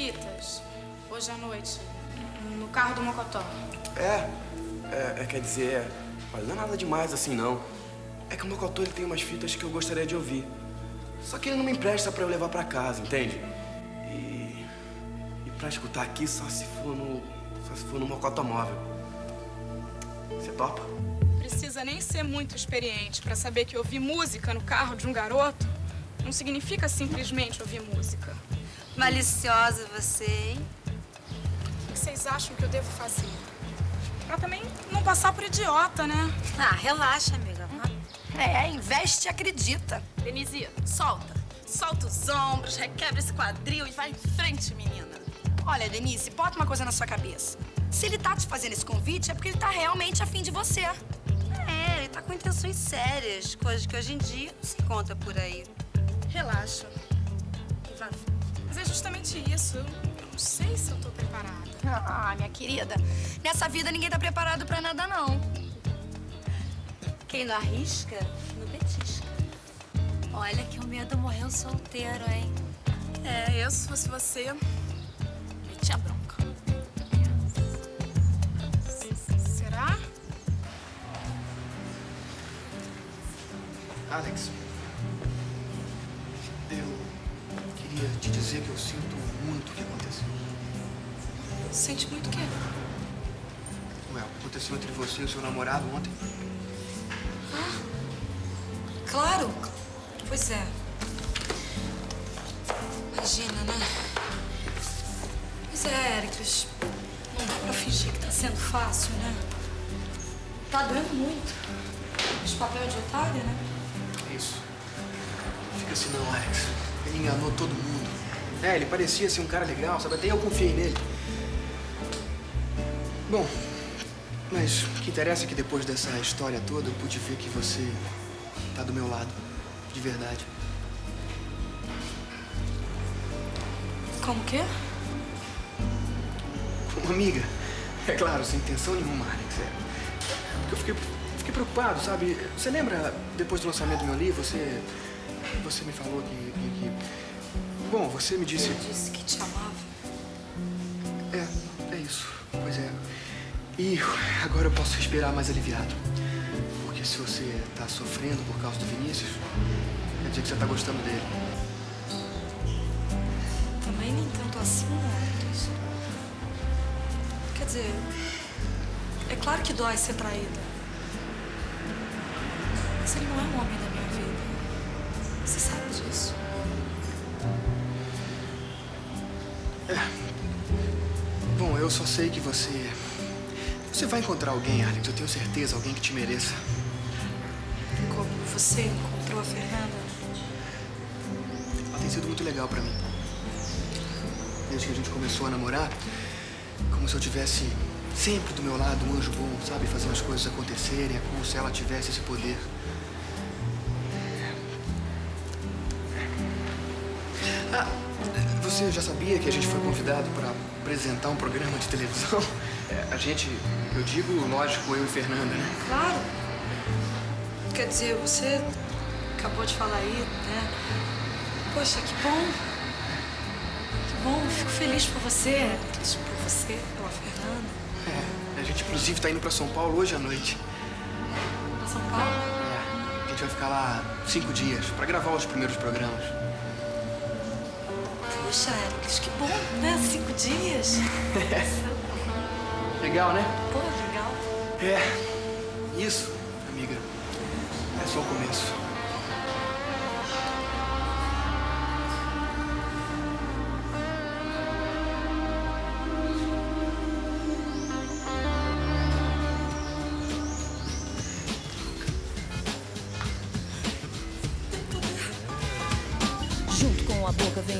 fitas hoje à noite no carro do Mocotó. É, é, é, quer dizer, olha, não é nada demais assim não. É que o Mocotó ele tem umas fitas que eu gostaria de ouvir. Só que ele não me empresta pra eu levar pra casa, entende? E, e pra escutar aqui só se for no, só se for no Mocotomóvel. Você topa? Precisa nem ser muito experiente pra saber que ouvir música no carro de um garoto não significa simplesmente ouvir música. Maliciosa você, hein? O que vocês acham que eu devo fazer? Pra também não passar por idiota, né? Ah, relaxa, amiga. É, investe e acredita. Denise, solta. Solta os ombros, requebra esse quadril e vai em frente, menina. Olha, Denise, bota uma coisa na sua cabeça. Se ele tá te fazendo esse convite, é porque ele tá realmente afim de você. É, ele tá com intenções sérias, coisas que hoje em dia não se encontra por aí. Relaxa. Justamente isso. Eu não sei se eu tô preparada. Ah, minha querida, nessa vida ninguém tá preparado pra nada, não. Quem não arrisca, não petisca. Olha que o medo morreu solteiro, hein? É, eu, se fosse você, metia bronca. Será? Alex, eu queria te dizer que eu sinto muito o que aconteceu. Sente muito o quê? Ué, o que aconteceu entre você e o seu namorado ontem? Claro. Pois é. Imagina, né? Pois é, Ericles. Não dá pra fingir que tá sendo fácil, né? Tá doendo muito. Esse papel de otária, né? Isso. Assim não, Alex. Ele enganou todo mundo. É, ele parecia ser um cara legal, sabe? Até eu confiei nele. Bom, mas o que interessa é que depois dessa história toda eu pude ver que você tá do meu lado. De verdade. Como que? Uma amiga. É claro, sem intenção nenhuma, Alex. É. Porque eu fiquei, fiquei preocupado, sabe? Você lembra, depois do lançamento do meu livro, você. Você me falou que. que- que- Bom, você me disse. Disse que te amava. É, é isso. Pois é. E agora eu posso respirar mais aliviado. Porque se você tá sofrendo por causa do Vinícius, quer dizer que você tá gostando dele. Também nem tanto assim, né? Quer dizer, é claro que dói ser traída. Mas ele não é um homem da Bom, eu só sei que você. Você vai encontrar alguém, Alex, eu tenho certeza, alguém que te mereça. Como você encontrou a Fernanda. Ela tem sido muito legal pra mim. Desde que a gente começou a namorar, como se eu tivesse sempre do meu lado um anjo bom, sabe? Fazendo as coisas acontecerem, é como se ela tivesse esse poder. Ah, você já sabia que a gente foi convidado para apresentar um programa de televisão? É, a gente, eu digo, lógico, eu e Fernanda, né? Claro. Quer dizer, você acabou de falar aí, né? Poxa, que bom. Que bom, fico feliz por você, Ericles, por você, pela Fernanda. É, a gente, inclusive, tá indo para São Paulo hoje à noite. Pra São Paulo. É, a gente vai ficar lá cinco dias para gravar os primeiros programas. Puxa, Ericles, que bom, né? Cinco dias. Legal, né? Pô, legal. É, isso, amiga, é só o começo.